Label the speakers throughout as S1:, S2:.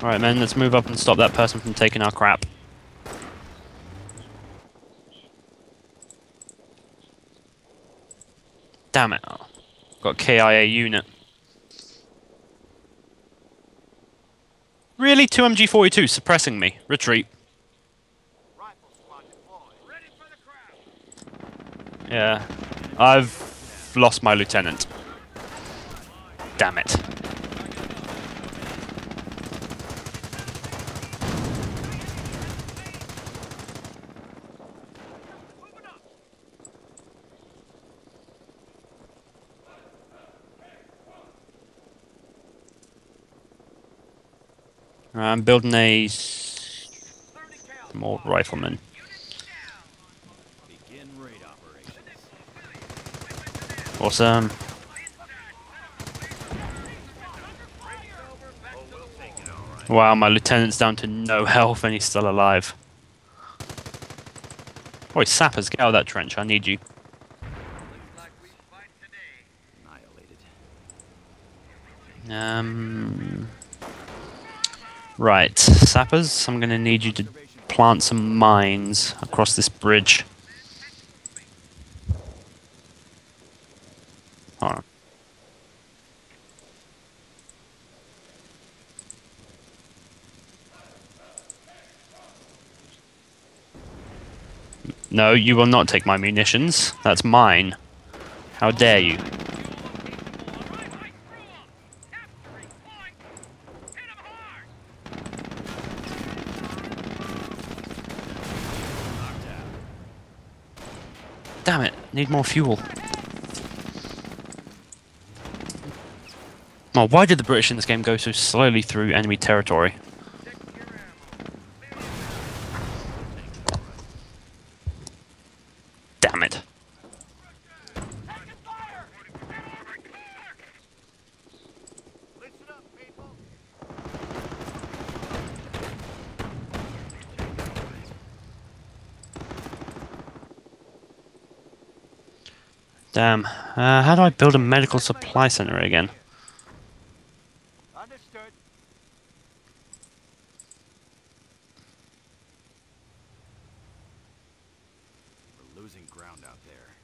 S1: Alright, men, let's move up and stop that person from taking our crap. Damn it. Got KIA unit. Really? 2MG42 suppressing me. Retreat. Yeah. I've lost my lieutenant. Damn it. I'm building a more
S2: operations.
S1: Awesome. Wow, my lieutenant's down to no health and he's still alive. Boy, sappers, get out of that trench. I need you. Um. Right, sappers, I'm gonna need you to plant some mines across this bridge. Hold. No, you will not take my munitions. That's mine. How dare you? Damn it, need more fuel. Why did the British in this game go so slowly through enemy territory? Damn it. Damn. Uh, how do I build a medical supply center again?
S3: Understood.
S2: We're losing ground out there.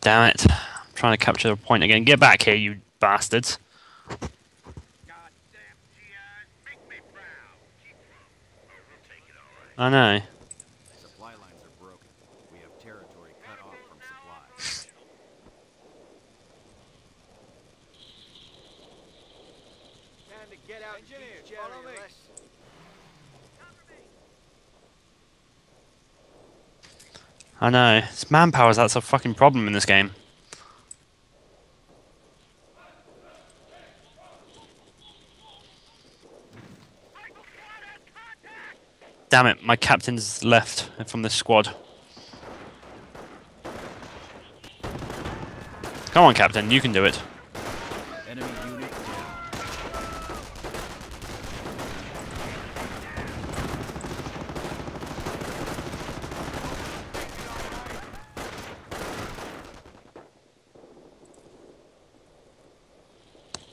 S1: Damn it. I'm trying to capture the point again. Get back here, you bastards.
S3: Goddamn GIs, make me proud. Keep from, or we'll take it all right.
S1: I know.
S2: Supply lines are broken. We have territory cut off from supplies.
S3: Time to get out Engineers, follow me.
S1: I know. It's manpower that's a fucking problem in this game. Damn it, my captain's left from the squad. Come on, Captain, you can do it.
S2: Enemy unit down.
S1: Eat grenade.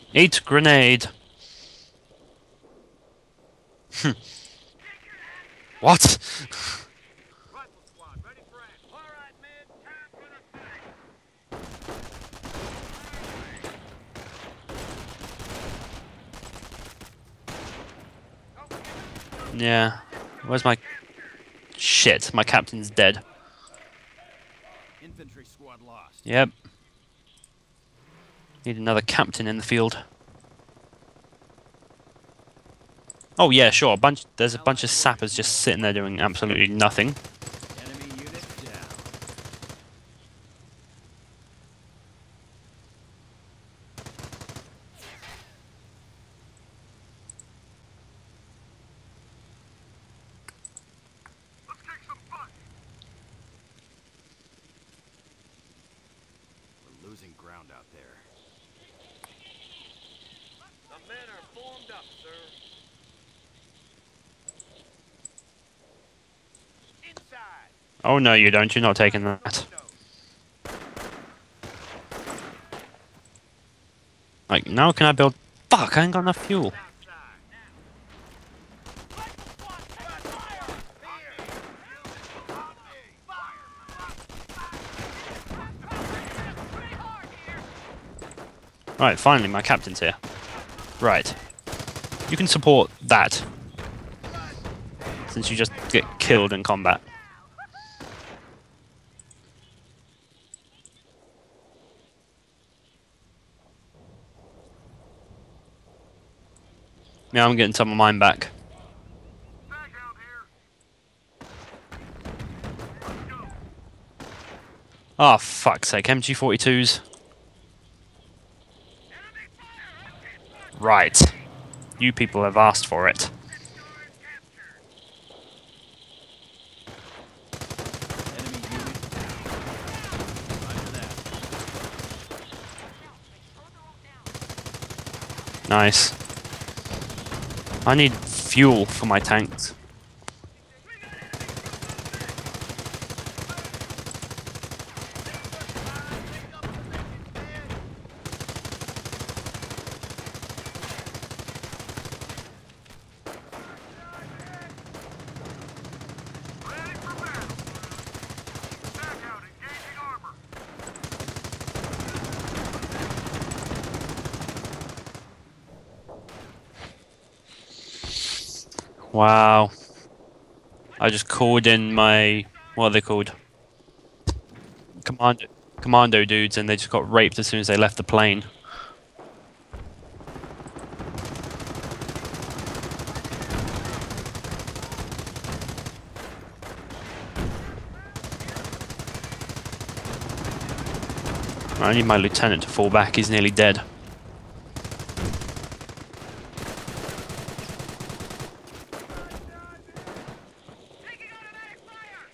S1: Hmm. what?
S3: Rifle squad, ready for action. All right, men, time for grenade. Hmm. what?
S1: Yeah. Where's my... Shit, my captain's dead.
S2: Infantry squad lost.
S1: Yep. Need another captain in the field. Oh yeah, sure. A bunch. There's a bunch of sappers just sitting there doing absolutely nothing.
S2: Enemy unit down.
S3: Let's kick some butt.
S2: We're losing ground out there.
S3: The men are formed up, sir. Inside.
S1: Oh no, you don't. You're not taking that. Like now, can I build Fuck, I ain't got enough fuel. Right, finally, my captain's here. Right. You can support that. Since you just get killed in combat. Yeah, I'm getting some of mine back.
S3: Go.
S1: Oh, fuck's sake, MG42s. Right. You people have asked for it. Nice. I need fuel for my tanks. Wow. I just called in my what are they called? Commando commando dudes and they just got raped as soon as they left the plane. I need my lieutenant to fall back, he's nearly dead.
S3: Taking automatic fire.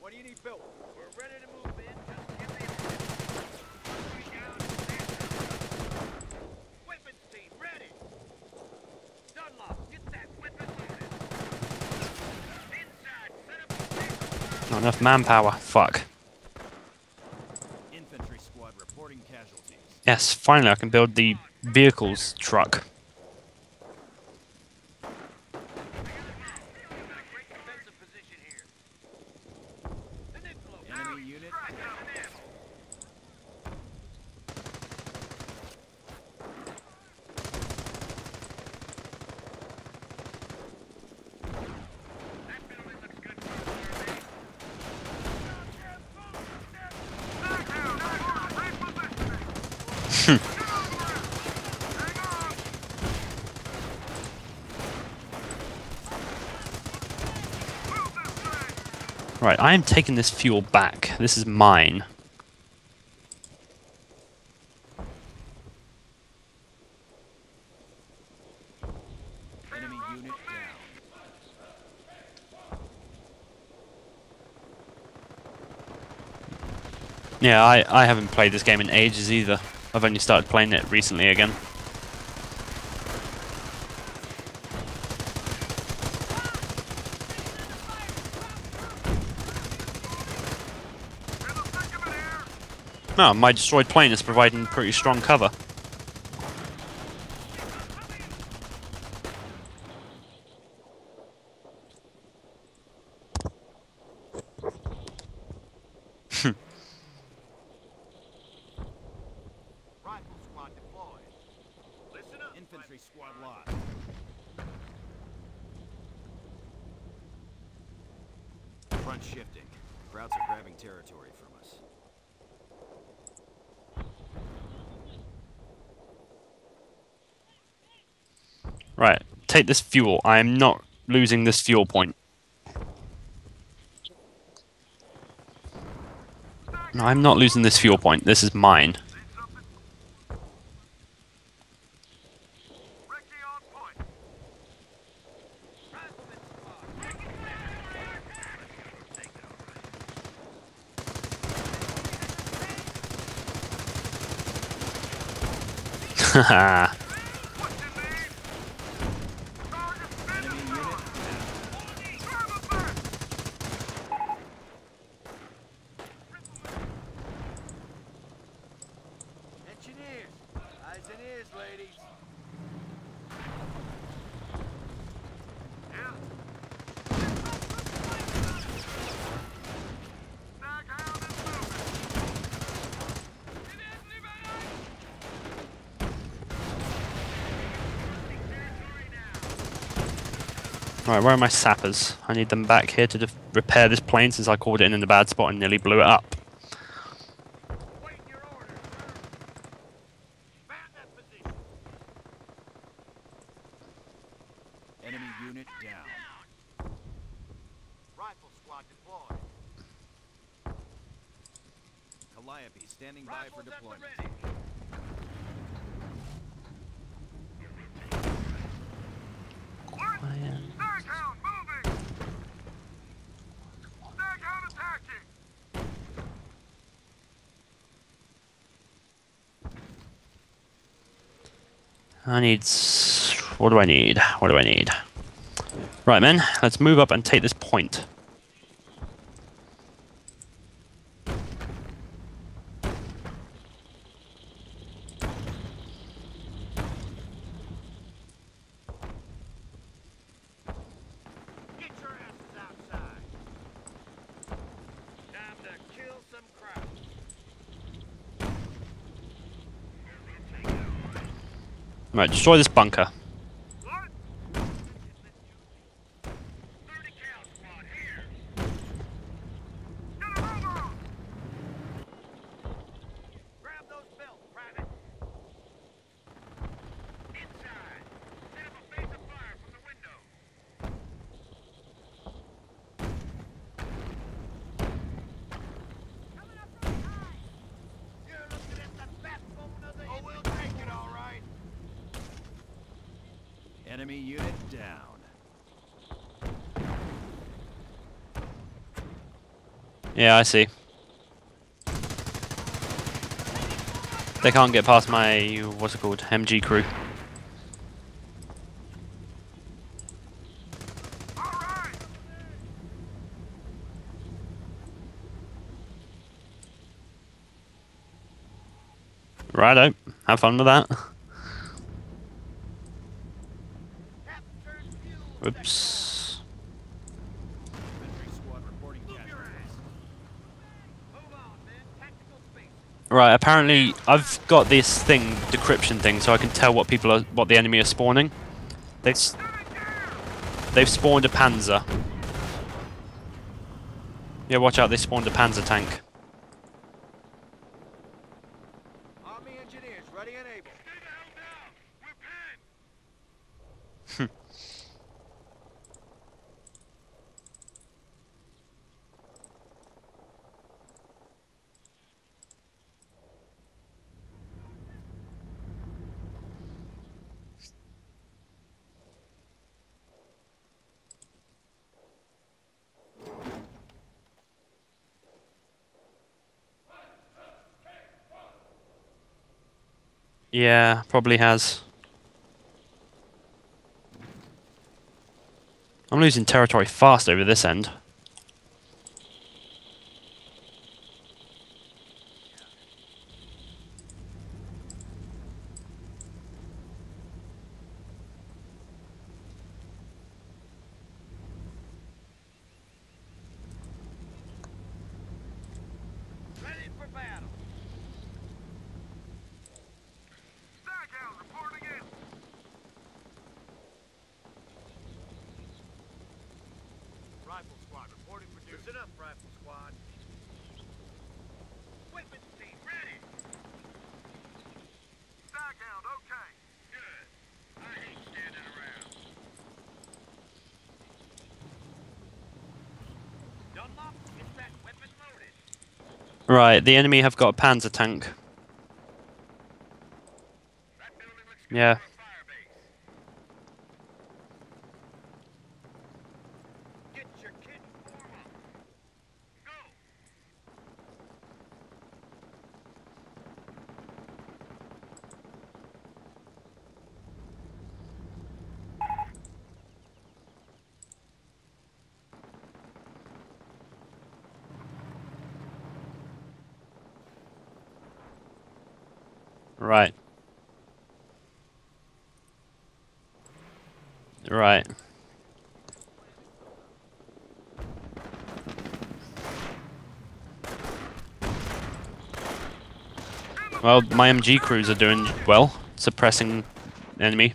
S2: What do you need built?
S3: We're ready to move in. Just give me a Moving down. stand Weapons team ready. Dunlop, get that weapon loaded. Inside, set up a base.
S1: Not enough manpower. Fuck.
S2: Infantry squad reporting casualties.
S1: Yes, finally I can build the vehicles truck.
S3: Great defensive position here. Peninsula,
S2: Enemy unit
S3: Strike
S2: down.
S3: out and in. That building looks good for a survey. Back down, repositioning. Hang on. Move this thing.
S1: Right, I am taking this fuel back. This is mine. Yeah, I, I haven't played this game in ages either. I've only started playing it recently again.
S3: In the thick of it here.
S1: No, my destroyed plane is providing pretty strong cover.
S2: Front shifting. Krauts are grabbing territory from us.
S1: Right, take this fuel. I am not losing this fuel point. No, I'm not losing this fuel point. This is mine.
S3: See something? Ricky on point. Rifleman squad. Take it back. Take it all right.
S1: Haha.
S3: What you need? Target
S2: Enemy
S3: finish
S2: unit
S3: on. Serve 'em back. Engineer,
S2: is, ladies.
S3: Yeah. Staghound is moving. Territory now.
S1: Right, where are my sappers? I need them back here to def- repair this plane since I called it in in the bad spot and nearly blew it up.
S3: Waiting your orders, sir. Man that position.
S2: Enemy unit down.
S3: Rifle squad deployed.
S2: Calliope standing by for
S3: Rifles at the
S2: deployment.
S3: ready. Staghound moving. Staghound attacking.
S1: I need. What do I need? What do I need? Right, men, let's move up and take this point. Right, destroy this bunker.
S3: What? 30 cal squad here. Get a move on. Grab those belts, Private. Inside. Set up a base of fire from the window. Coming up from behind. You're looking at the backbone of the Oh, we'll take it all right.
S2: Enemy unit down.
S1: Yeah, I see. They can't get past my what's it called? MG crew. Righto. Have fun with that.
S3: Captured fuel.
S1: Whoops.
S2: Infantry squad reporting
S3: Move your
S2: casualties.
S3: ass. Move on, man. Tactical space.
S1: Right, apparently I've got this thing, decryption thing, so I can tell what people are, what the enemy are spawning. They've s- they've spawned a Panzer. Yeah, watch out! They spawned a Panzer tank. Yeah, probably has. I'm losing territory fast over this end. Right, the enemy have got a Panzer tank. Yeah. Right. Right. Well, my MG crews are doing well, suppressing enemy.